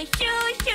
like shoo shoo.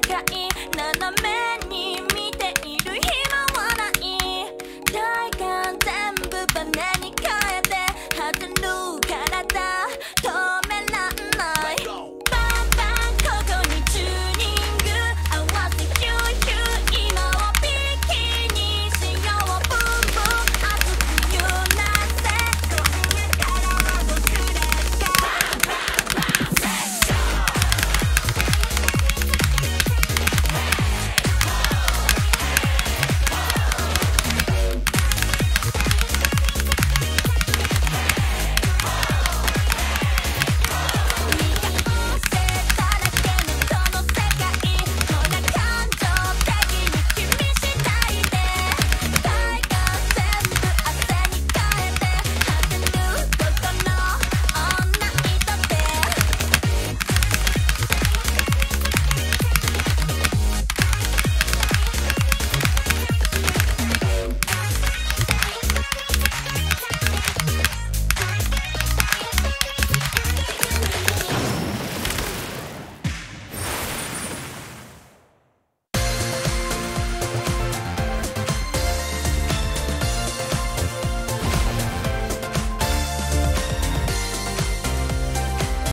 界な